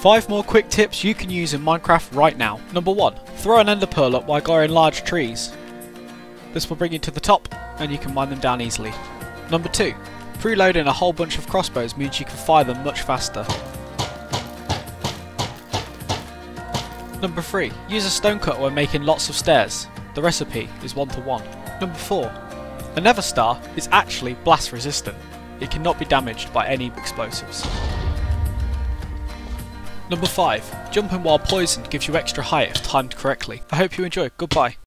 5 more quick tips you can use in Minecraft right now. Number 1. Throw an ender pearl up while going large trees. This will bring you to the top and you can mine them down easily. Number 2. Preloading a whole bunch of crossbows means you can fire them much faster. Number 3. Use a stonecutter when making lots of stairs. The recipe is 1 to 1. Number 4. A nether star is actually blast resistant. It cannot be damaged by any explosives. Number 5. Jumping while poisoned gives you extra height if timed correctly. I hope you enjoy. Goodbye.